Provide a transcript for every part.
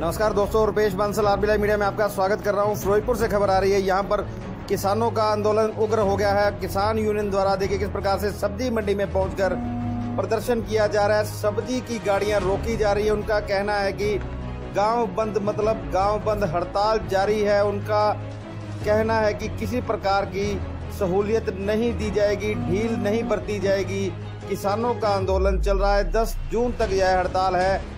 नमस्कार दोस्तों, Rupesh Bansal RBI media में आपका स्वागत कर रहा हूँ। फिरोजपुर से खबर आ रही है, यहाँ पर किसानों का आंदोलन उग्र हो गया है। किसान यूनियन द्वारा देखिए किस प्रकार से सब्ज़ी मंडी में पहुंचकर प्रदर्शन किया जा रहा है। सब्ज़ी की गाड़ियाँ रोकी जा रही है। उनका कहना है कि गाँव बंद मतलब गाँव बंद हड़ताल जारी है। उनका कहना है कि किसी प्रकार की सहूलियत नहीं दी जाएगी, ढील नहीं बरती जाएगी। किसानों का आंदोलन चल रहा है। 10 जून तक यह हड़ताल है।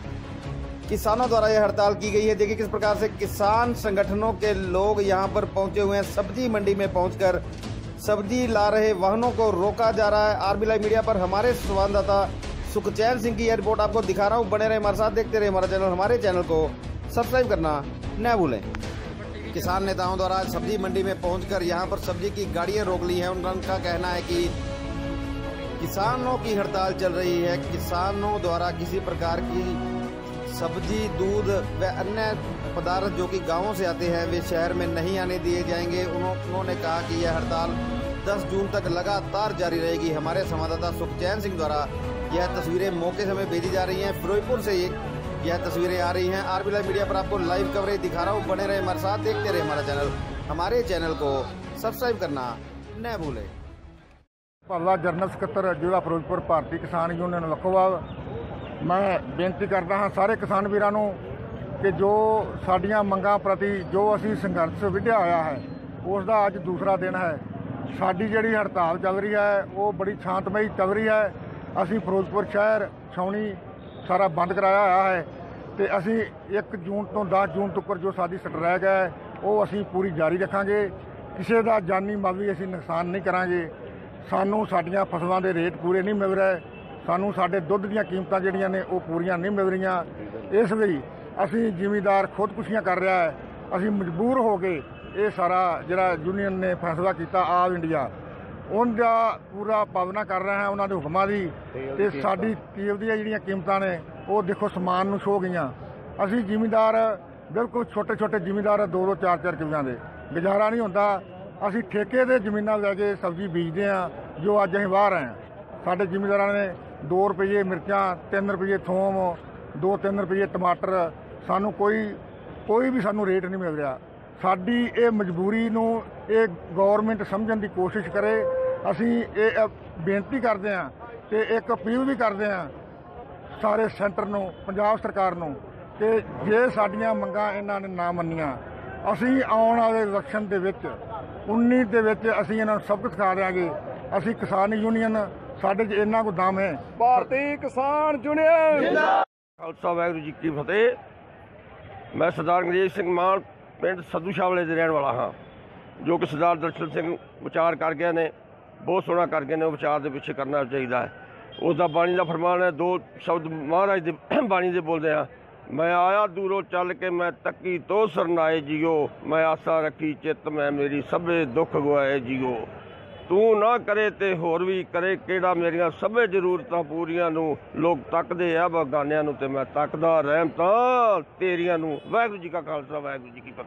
किसानों द्वारा यह हड़ताल की गई है। देखिए किस प्रकार से किसान संगठनों के लोग यहाँ पर पहुँचे हुए हैं। सब्ज़ी मंडी में पहुंचकर सब्ज़ी ला रहे वाहनों को रोका जा रहा है। आरबीआई मीडिया पर हमारे संवाददाता सुखचैन सिंह की यह रिपोर्ट आपको दिखा रहा हूँ। बने रहे हमारे साथ, देखते रहे हमारा चैनल। हमारे चैनल को सब्सक्राइब करना न भूलें। किसान नेताओं द्वारा सब्ज़ी मंडी में पहुंचकर यहाँ पर सब्ज़ी की गाड़ियाँ रोक ली हैं। उनका कहना है कि किसानों की हड़ताल चल रही है। किसानों द्वारा किसी प्रकार की सब्ज़ी, दूध व अन्य पदार्थ जो कि गाँवों से आते हैं, वे शहर में नहीं आने दिए जाएँगे। उन्होंने कहा कि यह हड़ताल 10 जून तक लगातार जारी रहेगी। हमारे संवाददाता सुखचैन सिंह द्वारा यह तस्वीरें मौके से हमें भेजी जा रही हैं। फिरोजपुर से यह तस्वीरें आ रही हैं। आर लाइव मीडिया पर आपको लाइव कवरेज दिखा रहा हूँ। बने रहे हमारे साथ, देखते रहे हमारा चैनल। हमारे चैनल को सब्सक्राइब करना न भूलें। पाला जनरल सकत्र जिला फिरोजपुर, भारतीय किसान यूनियन लखोवाल। ਮੈਂ ਬੇਨਤੀ ਕਰਦਾ ਹਾਂ ਸਾਰੇ ਕਿਸਾਨ ਵੀਰਾਂ ਨੂੰ ਕਿ ਜੋ ਸਾਡੀਆਂ ਮੰਗਾਂ ਪ੍ਰਤੀ ਜੋ ਅਸੀਂ ਸੰਘਰਸ਼ ਵਿੱਢਿਆ ਹੋਇਆ ਹੈ, ਉਸ ਦਾ ਅੱਜ ਦੂਸਰਾ ਦਿਨ ਹੈ। ਸਾਡੀ ਜਿਹੜੀ ਹੜਤਾਲ ਚੱਲ ਰਹੀ ਹੈ, ਉਹ ਬੜੀ ਸ਼ਾਂਤਮਈ ਚੱਲ ਰਹੀ ਹੈ। ਅਸੀਂ ਫਿਰੋਜ਼ਪੁਰ ਸ਼ਹਿਰ, ਛਾਉਣੀ ਸਾਰਾ ਬੰਦ ਕਰਾਇਆ ਹੋਇਆ ਹੈ ਤੇ ਅਸੀਂ 1 ਜੂਨ ਤੋਂ 10 ਜੂਨ ਤੱਕ ਜੋ ਸਾਡੀ ਸਟ੍ਰੈਕ ਹੈ, ਉਹ ਅਸੀਂ ਪੂਰੀ ਜਾਰੀ ਰੱਖਾਂਗੇ। ਕਿਸੇ ਦਾ ਜਾਨੀ ਮਾਲੀ ਅਸੀਂ ਨੁਕਸਾਨ ਨਹੀਂ ਕਰਾਂਗੇ। ਸਾਨੂੰ ਸਾਡੀਆਂ ਫਸਲਾਂ ਦੇ ਰੇਟ ਪੂਰੇ ਨਹੀਂ ਮਿਲ ਰਹੇ। ਸਾਨੂੰ ਸਾਡੇ ਦੁੱਧ ਦੀਆਂ ਕੀਮਤਾਂ ਜਿਹੜੀਆਂ ਨੇ ਉਹ ਪੂਰੀਆਂ ਨਹੀਂ ਮਿਲ ਰਹੀਆਂ। ਇਸ ਲਈ ਅਸੀਂ ਜ਼ਿਮੀਦਾਰ ਖੁਦਕੁਸ਼ੀਆਂ ਕਰ ਰਿਹਾ ਹੈ। ਅਸੀਂ ਮਜਬੂਰ ਹੋ ਕੇ ਇਹ ਸਾਰਾ ਜਿਹੜਾ ਯੂਨੀਅਨ ਨੇ ਫੈਸਲਾ ਕੀਤਾ ਆਲ ਇੰਡੀਆ ਉਹਦਾ ਪੂਰਾ ਪਾਲਣਾ ਕਰ ਰਹੇ ਹਾਂ ਉਹਨਾਂ ਦੇ ਹੁਕਮਾਂ ਦੀ। ਤੇ ਸਾਡੀ ਤੇਲ ਦੀਆਂ ਜਿਹੜੀਆਂ ਕੀਮਤਾਂ ਨੇ ਉਹ ਦੇਖੋ ਸਮਾਨ ਨੂੰ ਛੋ ਗਈਆਂ। ਅਸੀਂ ਜ਼ਿਮੀਦਾਰ ਬਿਲਕੁਲ ਛੋਟੇ ਛੋਟੇ ਜ਼ਿਮੀਦਾਰ ਦੋ ਦੋ ਚਾਰ ਚਾਰ ਕਿੱਲਿਆਂ ਦੇ। ਗੁਜ਼ਾਰਾ ਨਹੀਂ ਹੁੰਦਾ। ਅਸੀਂ ਠੇਕੇ ਦੇ ਜ਼ਮੀਨਾਂ ਲੈ ਕੇ ਸਬਜ਼ੀ ਬੀਜਦੇ ਆ ਜੋ ਅੱਜ ਅਸੀਂ ਬਾਹਰ ਆਏ ਸਾਡੇ ਜ਼ਿਮੀਦਾਰਾਂ ਨੇ 2 ਰੁਪਏ ਮਿਰਚਾਂ 3 ਰੁਪਏ ਥੋਮ 2-3 ਰੁਪਏ ਟਮਾਟਰ, ਸਾਨੂੰ ਕੋਈ ਕੋਈ ਵੀ ਸਾਨੂੰ ਰੇਟ ਨਹੀਂ ਮਿਲ ਰਿਹਾ। ਸਾਡੀ ਇਹ ਮਜਬੂਰੀ ਨੂੰ ਇਹ ਗਵਰਨਮੈਂਟ ਸਮਝਣ ਦੀ ਕੋਸ਼ਿਸ਼ ਕਰੇ। ਅਸੀਂ ਇਹ ਬੇਨਤੀ ਕਰਦੇ ਹਾਂ ਤੇ ਇੱਕ ਅਪੀਲ ਵੀ ਕਰਦੇ ਹਾਂ ਸਾਰੇ ਸੈਂਟਰ ਨੂੰ, ਪੰਜਾਬ ਸਰਕਾਰ ਨੂੰ, ਕਿ ਜੇ ਸਾਡੀਆਂ ਮੰਗਾਂ ਇਹਨਾਂ ਨੇ ਨਾ ਮੰਨੀਆਂ, ਅਸੀਂ ਆਉਣ ਵਾਲੇ ਇਲੈਕਸ਼ਨ ਦੇ ਵਿੱਚ 19 ਦੇ ਵਿੱਚ ਅਸੀਂ ਇਹਨਾਂ ਨੂੰ ਸਬਕ ਸਿਖਾ ਦਿਆਂਗੇ। ਅਸੀਂ ਕਿਸਾਨ ਯੂਨੀਅਨ ਸਾਡੇ 'ਚ ਇੰਨਾ ਕੁ ਦਮ ਹੈ। ਭਾਰਤੀ ਕਿਸਾਨ ਯੂਨੀਅਨ। ਖਾਲਸਾ ਵਾਹਿਗੁਰੂ ਜੀ ਕੀ ਫਤਿਹ। ਮੈਂ ਸਰਦਾਰ ਅੰਗਰੇਜ਼ ਸਿੰਘ ਮਾਨ ਪਿੰਡ ਸੱਦੂ ਸ਼ਾਵਲੇ ਦੇ ਰਹਿਣ ਵਾਲਾ ਹਾਂ ਜੋ ਕਿ ਸਰਦਾਰ ਦਰਸ਼ਨ ਸਿੰਘ ਵਿਚਾਰ ਕਰ ਗਏ ਨੇ ਬਹੁਤ ਸੋਹਣਾ ਕਰ ਗਏ ਨੇ ਉਹ ਵਿਚਾਰ ਦੇ ਪਿੱਛੇ ਕਰਨਾ ਚਾਹੀਦਾ ਹੈ। ਉਸ ਦਾ ਬਾਣੀ ਦਾ ਫਰਮਾਨ ਹੈ ਦੋ ਸ਼ਬਦ ਮਹਾਰਾਜ ਦੇ ਬਾਣੀ ਦੇ ਬੋਲਦੇ ਆ ਮੈਂ ਆਇਆ ਦੂਰੋਂ ਚੱਲ ਕੇ ਮੈਂ ਤੱਕੀ ਤੋ ਸਰਨਾਏ ਜੀਓ ਮੈਂ ਆਸਾ ਰੱਖੀ ਚਿੱਤ ਮੈਂ ਮੇਰੀ ਸਭੇ ਦੁੱਖ ਗਵਾਏ ਜੀਓ। ਤੂੰ ਨਾ ਕਰੇ ਤੇ ਹੋਰ ਵੀ ਕਰੇ, ਕਿਹੜਾ ਮੇਰੀਆਂ ਸਭੇ ਜ਼ਰੂਰਤਾਂ ਪੂਰੀਆਂ ਨੂੰ ਲੋਕ ਤੱਕਦੇ ਆ ਬਗਾਨਿਆਂ ਨੂੰ ਤੇ ਮੈਂ ਤੱਕਦਾ ਰਹਿਮਤਾਂ ਤੇਰੀਆਂ ਨੂੰ। ਵਾਹਿਗੁਰੂ ਜੀ ਕਾ ਖਾਲਸਾ, ਵਾਹਿਗੁਰੂ ਜੀ ਕੀ ਫਤਿਹ।